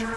Yeah.